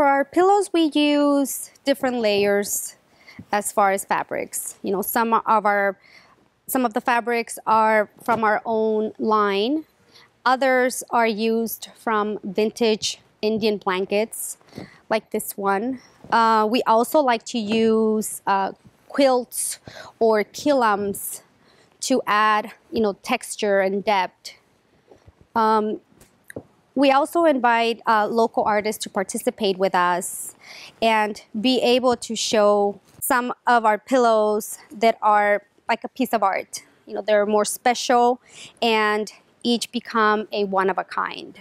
For our pillows, we use different layers as far as fabrics. You know, some of our some of the fabrics are from our own line. Others are used from vintage Indian blankets, like this one. Uh, we also like to use uh, quilts or kilims to add, you know, texture and depth. Um, we also invite uh, local artists to participate with us and be able to show some of our pillows that are like a piece of art. You know, they're more special and each become a one of a kind.